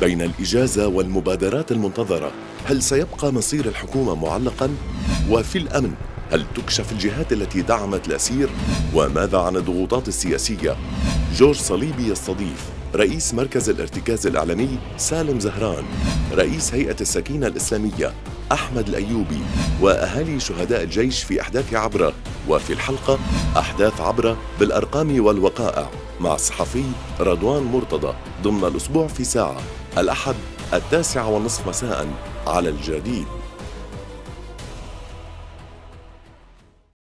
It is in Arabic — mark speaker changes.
Speaker 1: بين الإجازة والمبادرات المنتظرة هل سيبقى مصير الحكومة معلقا؟ وفي الأمن هل تكشف الجهات التي دعمت الأسير؟ وماذا عن الضغوطات السياسية؟ جورج صليبي يستضيف رئيس مركز الارتكاز الإعلامي سالم زهران رئيس هيئة السكينة الإسلامية أحمد الأيوبي وأهالي شهداء الجيش في أحداث عبرة وفي الحلقة أحداث عبرة بالأرقام والوقائع مع الصحفي رضوان مرتضى ضمن الأسبوع في ساعة الأحد التاسعة والنصف مساء على الجديد.